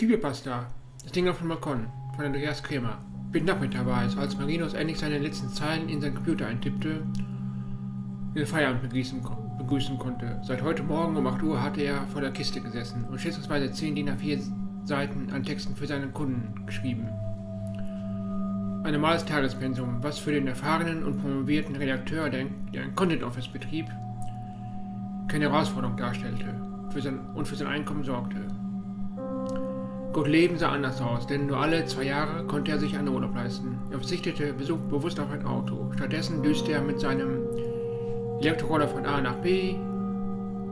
Creepypasta. Das Ding dem Balkon von Andreas Kremer. Spät Nachmittag war es, als Marinus endlich seine letzten Zeilen in seinen Computer eintippte den Feierabend begrüßen, begrüßen konnte. Seit heute Morgen um 8 Uhr hatte er vor der Kiste gesessen und schätzungsweise 10 DIN A4 Seiten an Texten für seine Kunden geschrieben. Ein normales Tagespensum, was für den erfahrenen und promovierten Redakteur, der ein Content Office betrieb, keine Herausforderung darstellte für sein, und für sein Einkommen sorgte. Gott Leben sah anders aus, denn nur alle zwei Jahre konnte er sich einen Urlaub leisten. Er verzichtete bewusst auf ein Auto. Stattdessen düste er mit seinem Elektroroller von A nach B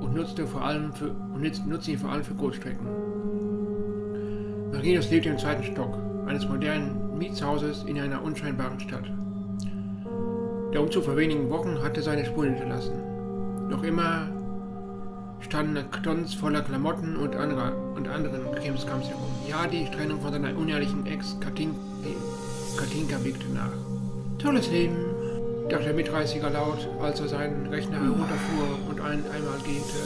und nutzte, vor allem für, und nutzte ihn vor allem für Kurzstrecken. Marinus lebte im zweiten Stock eines modernen Mietshauses in einer unscheinbaren Stadt. Der Umzug vor wenigen Wochen hatte seine Spuren hinterlassen. Noch immer standen Kartons voller Klamotten und, anderer, und anderen Krimskrams herum. Ja, die Trennung von seiner unehrlichen Ex Katinka, Katinka wirkte nach. Tolles Leben, dachte der Mitreißiger laut, als er seinen Rechner herunterfuhr und ein, einmal gähnte.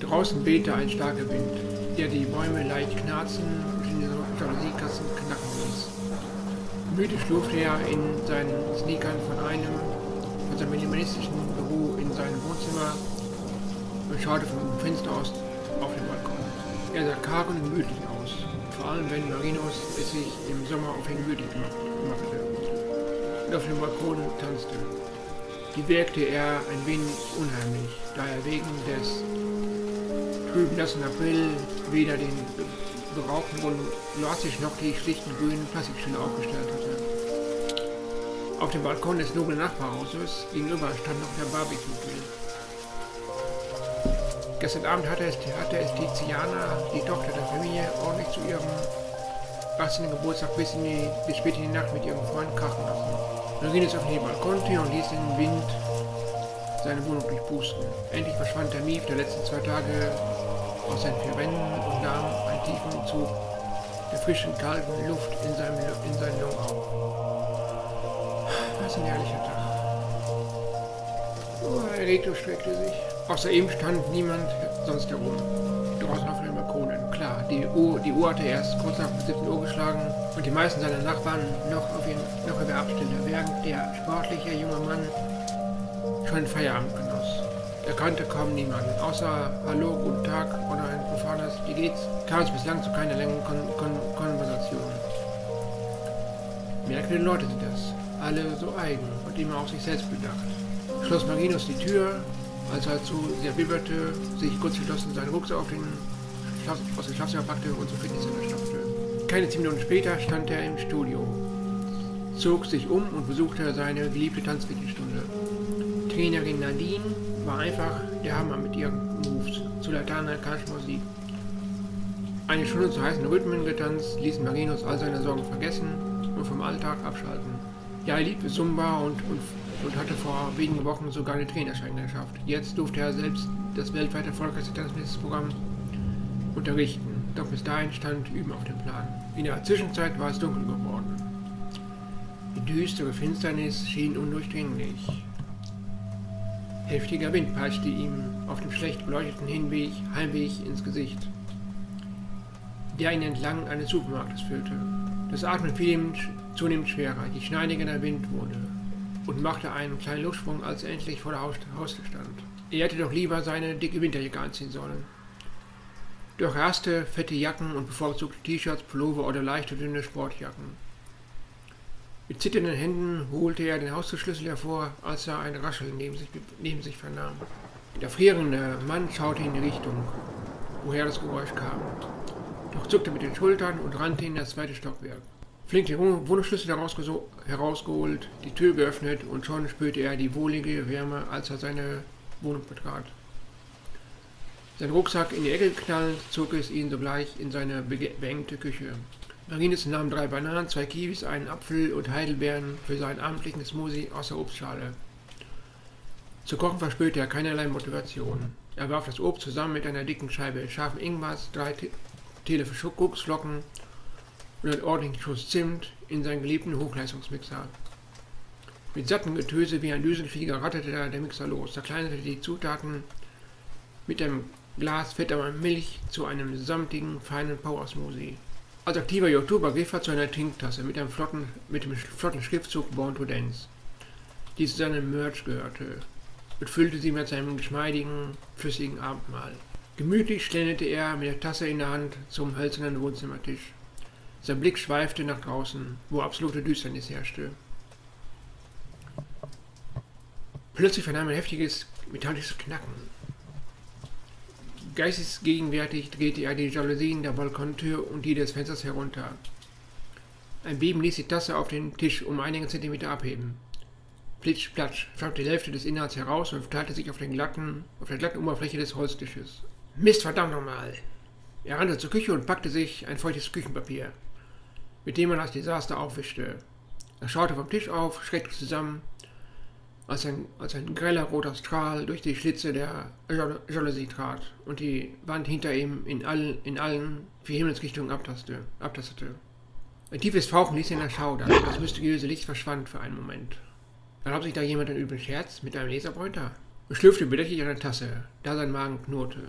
Draußen wehte ein starker Wind, der die Bäume leicht knarzen und in den Jalousiekassen knacken ließ. Müde schlurfte er in seinen Sneakern von einem, von seinem minimalistischen Büro in sein Wohnzimmer und schaute vom Fenster aus auf den Balkon. Er sah karg und gemütlich aus, vor allem wenn Marinos es sich im Sommer auf ihn gemütlich machte und auf dem Balkon tanzte. Die wirkte er ein wenig unheimlich, da er wegen des trüben nassen April weder den berauchten Loassisch noch die schlichten grünen Plastikstühle aufgestellt hatte. Auf dem Balkon des noblen Nachbarhauses gegenüber stand noch der Barbecue-Grill. Gestern Abend hatte es, hatte es Tiziana, die Tochter der Familie, ordentlich zu ihrem 18. Geburtstag bis, in die, bis spät in die Nacht mit ihrem Freund krachen lassen. Dann ging es auf die Balkontür und ließ den Wind seine Wohnung durchpusten. Endlich verschwand der Mief der letzten zwei Tage aus seinen vier Wänden und nahm einen tiefen Zug der frischen, kalten Luft in, seinem, in seinen Lungen auf. Was ein herrlicher Tag. Oh, Reto streckte sich. Außer ihm stand niemand sonst herum. Draußen auf den Balkonen. Klar, die Uhr, die Uhr hatte erst kurz nach 17 Uhr geschlagen und die meisten seiner Nachbarn noch, auf ihn, noch in der Abstille, während der sportliche junge Mann schon Feierabend genoss. Er kannte kaum niemanden, außer Hallo, guten Tag oder ein profanes Wie geht's, kam es bislang zu keiner längeren Kon Kon Konversation. Merkwürdige Leute sind das, alle so eigen und immer auf sich selbst bedacht. Schloss Marinus die Tür als er zu sehr bibberte, sich kurz geschlossen seinen Rucksack auf den aus dem Schlafzimmer packte und zum Fitnesscenter stapfte. Keine zehn Minuten später stand er im Studio, zog sich um und besuchte seine geliebte Tanzfitnessstunde. Trainerin Nadine war einfach der Hammer mit ihren Moves zu lateinamerikanischen Musik. Eine Stunde zu heißen Rhythmen getanzt, ließ Marinus all seine Sorgen vergessen und vom Alltag abschalten. Ja, er liebte Zumba und, und und hatte vor wenigen Wochen sogar eine Trainerschein geschafft. Jetzt durfte er selbst das weltweit erfolgreichste Tanzmäßigsprogramm unterrichten. Doch bis dahin stand Üben auf dem Plan. In der Zwischenzeit war es dunkel geworden. Die düstere Finsternis schien undurchdringlich. Heftiger Wind peitschte ihm auf dem schlecht beleuchteten Hinweg, Heimweg ins Gesicht, der ihn entlang eines Supermarktes führte. Das Atmen fiel ihm zunehmend schwerer, je schneidiger der Wind wurde und machte einen kleinen Luftsprung, als er endlich vor der Haustür stand. Er hätte doch lieber seine dicke Winterjacke anziehen sollen. Doch er hasste fette Jacken und bevorzugte T-Shirts, Pullover oder leichte, dünne Sportjacken. Mit zitternden Händen holte er den Haustürschlüssel hervor, als er ein Rascheln neben sich, neben sich vernahm. Der frierende Mann schaute in die Richtung, woher das Geräusch kam, doch zuckte mit den Schultern und rannte in das zweite Stockwerk. Flink den Wohnungsschlüssel herausgeholt, die Tür geöffnet und schon spürte er die wohlige Wärme, als er seine Wohnung betrat. Sein Rucksack in die Ecke geknallt, zog es ihn sogleich in seine beengte Küche. Marines nahm drei Bananen, zwei Kiwis, einen Apfel und Heidelbeeren für seinen abendlichen Smoothie aus der Obstschale. Zu kochen verspürte er keinerlei Motivation. Er warf das Obst zusammen mit einer dicken Scheibe scharfen Ingwers, drei Teelöffel Kokosflocken und einen ordentlichen Schuss Zimt in seinen geliebten Hochleistungsmixer. Mit satten Getöse wie ein Düsenflieger ratterte der Mixer los, zerkleinerte die Zutaten mit einem Glas fettarmer Milch zu einem samtigen, feinen Powersmoothie. Als aktiver YouTuber griff er zu einer Trinktasse mit einem flotten, mit dem flotten Schriftzug Born to Dance, die zu seinem Merch gehörte, und füllte sie mit seinem geschmeidigen, flüssigen Abendmahl. Gemütlich schlenderte er mit der Tasse in der Hand zum hölzernen Wohnzimmertisch. Sein Blick schweifte nach draußen, wo absolute Düsternis herrschte. Plötzlich vernahm er ein heftiges metallisches Knacken. Geistesgegenwärtig drehte er die Jalousien der Balkontür und die des Fensters herunter. Ein Beben ließ die Tasse auf den Tisch um einige Zentimeter abheben. Plitsch, platsch, schwappte die Hälfte des Inhalts heraus und verteilte sich auf, den glatten, auf der glatten Oberfläche des Holztisches. Mist, verdammt nochmal! Er rannte zur Küche und packte sich ein feuchtes Küchenpapier, mit dem er das Desaster aufwischte. Er schaute vom Tisch auf, schreckte zusammen als ein, als ein greller roter Strahl durch die Schlitze der Jalousie trat und die Wand hinter ihm in allen, in allen vier Himmelsrichtungen abtastete. abtastete. Ein tiefes Fauchen ließ ihn erschaudern das mysteriöse Licht verschwand für einen Moment. Erlaubt sich da jemand einen üblen Scherz mit einem Laserbräuter? Er schlürfte bedächtig eine Tasse, da sein Magen knurrte.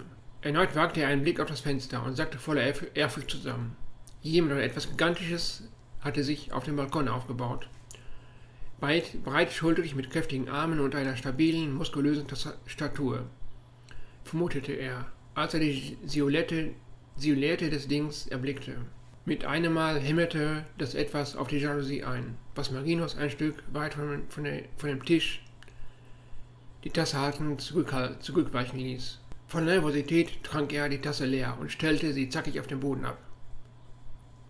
Erneut wagte er einen Blick auf das Fenster und sagte voller Ehrfurcht zusammen. Jemand oder etwas Gigantisches hatte sich auf dem Balkon aufgebaut breit, breitschultrig mit kräftigen Armen und einer stabilen, muskulösen Statur, vermutete er, als er die Silhouette, Silhouette des Dings erblickte. Mit einem Mal hämmerte das etwas auf die Jalousie ein, was Marinos ein Stück weit von, von, der, von dem Tisch die Tasse haltend zurückweichen ließ. Von Nervosität trank er die Tasse leer und stellte sie zackig auf den Boden ab.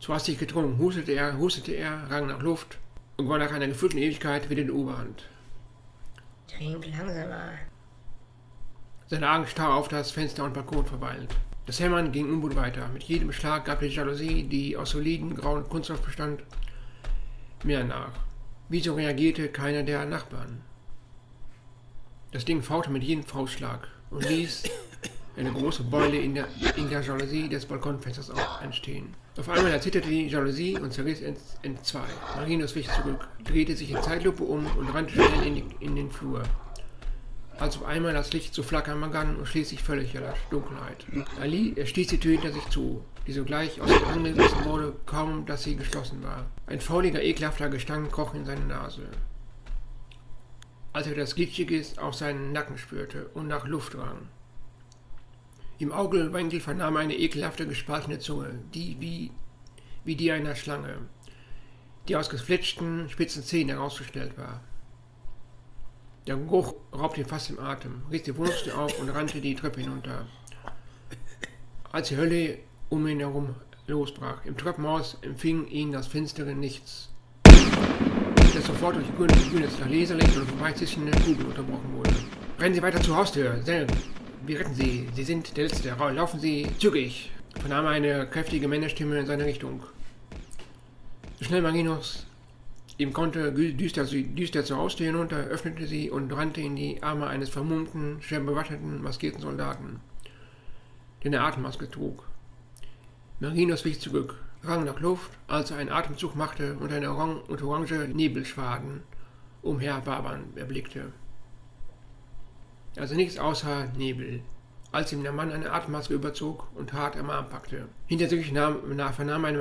Zu hastig getrunken, hustete er, hustete er, rang nach Luft und war nach einer gefühlten Ewigkeit wieder in der Oberhand. Trink langsamer. Seine Augen starr auf das Fenster und Balkon verweilend. Das Hämmern ging unbut weiter. Mit jedem Schlag gab die Jalousie, die aus soliden grauen Kunststoff bestand, mehr nach. Wieso reagierte keiner der Nachbarn? Das Ding fauchte mit jedem Faustschlag und ließ eine große Beule in der, in der Jalousie des Balkonfensters entstehen. Auf einmal erzitterte die Jalousie und zerriss in, in zwei. Marinus wich zurück, drehte sich in Zeitlupe um und rannte schnell in, die, in den Flur. Als auf einmal das Licht zu flackern begann und schließlich völlig erlosch, Dunkelheit. Ali, stieß die Tür hinter sich zu, die sogleich aus dem angerissen wurde, kaum dass sie geschlossen war. Ein fauliger, ekelhafter Gestank kroch in seine Nase. Als er das Glitschiges auf seinen Nacken spürte und nach Luft rang. Im Augenwinkel vernahm er eine ekelhafte gespaltene Zunge, die wie, wie die einer Schlange, die aus gefletschten, spitzen Zähnen herausgestellt war. Der Geruch raubte ihm fast im Atem, riss die Wohnungstür auf und rannte die Treppe hinunter. Als die Hölle um ihn herum losbrach, im Treppenhaus empfing ihn das finstere Nichts, das sofort durch grünes Laserlicht und vorbeizischende Kugel unterbrochen wurde. Rennen Sie weiter zur Haustür, selbst! Wir retten Sie. Sie sind der Letzte. Laufen Sie zügig. Vernahm eine kräftige Männerstimme in seine Richtung. Schnell Marinus ihm konnte, düster, düster zur Haustür hinunter, öffnete sie und rannte in die Arme eines vermummten, schwer bewaffneten, maskierten Soldaten, den er Atemmaske trug. Marinus wich zurück, rang nach Luft, als er einen Atemzug machte und eine orang und orange Nebelschwaden umherwabern erblickte. Also nichts außer Nebel, als ihm der Mann eine Atemmaske überzog und hart am Arm packte. Hinter sich nahm, vernahm ein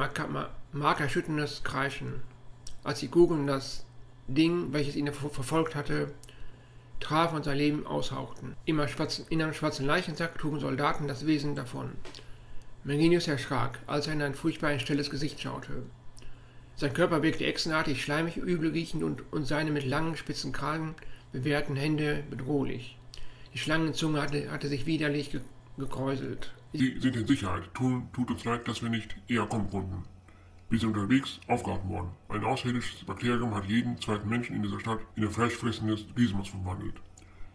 markerschüttendes Kreischen, als die Kugeln das Ding, welches ihn verfolgt hatte, traf und sein Leben aushauchten. Immer schwarzen, in einem schwarzen Leichensack trugen Soldaten das Wesen davon. Merginius erschrak, als er in ein furchtbar stilles Gesicht schaute. Sein Körper wirkte echsenartig, schleimig, übel riechend und, und seine mit langen, spitzen Kragen bewehrten Hände bedrohlich. Die Schlangenzunge hatte, hatte sich widerlich ge gekräuselt. Sie sind in Sicherheit. Tun, tut uns leid, dass wir nicht eher kommen konnten. Wir sind unterwegs aufgehalten worden. Ein außerirdisches Bakterium hat jeden zweiten Menschen in dieser Stadt in ein fleischfressendes Riesenmaus verwandelt.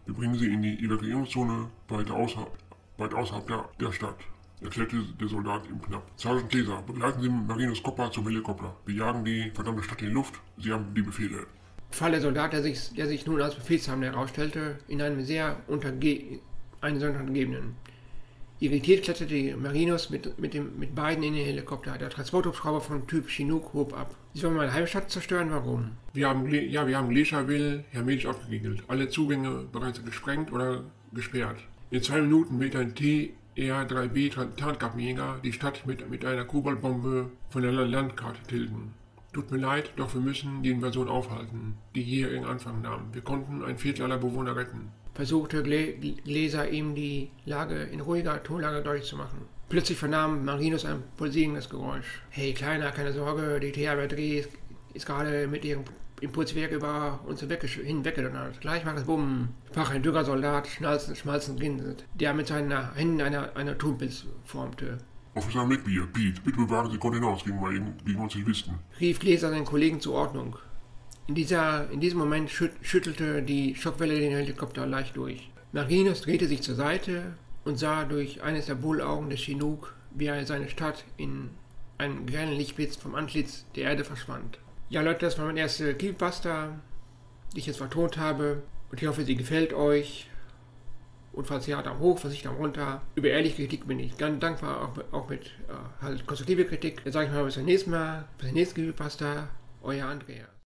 Wir bringen sie in die Evakuierungszone weit außerhalb, weit außerhalb der, der Stadt, erklärte der Soldat im Knapp. Sergeant Caesar, begleiten Sie Marinus Copper zum Helikopter. Wir jagen die verdammte Stadt in die Luft. Sie haben die Befehle. Fall der Soldat, der sich, der sich nun als Befehlshabender herausstellte, in einem sehr unterge einen untergebenen. Irritiert kletterte Marinus mit, mit, dem, mit beiden in den Helikopter. Der Transporthubschrauber von Typ Chinook hob ab. Sie wollen meine Heimstadt zerstören? Warum? Wir haben, ja, wir haben Lecherville hermetisch aufgegegelt. Alle Zugänge bereits gesprengt oder gesperrt. In zwei Minuten wird ein T ER-3B Tarnkappenjäger die Stadt mit, mit einer Kobaltbombe von der Landkarte tilgen. Tut mir leid, doch wir müssen die Invasion aufhalten, die hier ihren Anfang nahm. Wir konnten ein Viertel aller Bewohner retten. Versuchte Gläser ihm die Lage in ruhiger Tonlage deutlich zu machen. Plötzlich vernahm Marinus ein pulsierendes Geräusch. Hey, Kleiner, keine Sorge, die THW-3 ist, ist gerade mit ihrem Impulswerk über uns hinweggedonnert. Gleich macht es Bumm. Sprach ein dürrer Soldat, schnalzend, schmalzend grinsend, der mit seinen Händen eine, eine Turmpilz formte. Officer McBeer, Pete, bitte bewahren Sie Kontenance gegen, gegen uns Zivilisten. Rief Gläser seinen Kollegen zur Ordnung. In, dieser, in diesem Moment schüt, schüttelte die Schockwelle den Helikopter leicht durch. Marinus drehte sich zur Seite und sah durch eines der Bullaugen des Chinook, wie er seine Stadt in einem grellen Lichtblitz vom Antlitz der Erde verschwand. Ja Leute, das war mein erster Keepbuster, die ich jetzt vertont habe. Und ich hoffe, sie gefällt euch. Und falls ja, Daumen hoch, nicht Daumen runter. Über ehrliche Kritik bin ich ganz dankbar, auch, auch mit äh, halt konstruktive Kritik. Dann sage ich mal bis zum nächsten Mal, bis zum nächsten Keepbuster. Euer Andrea.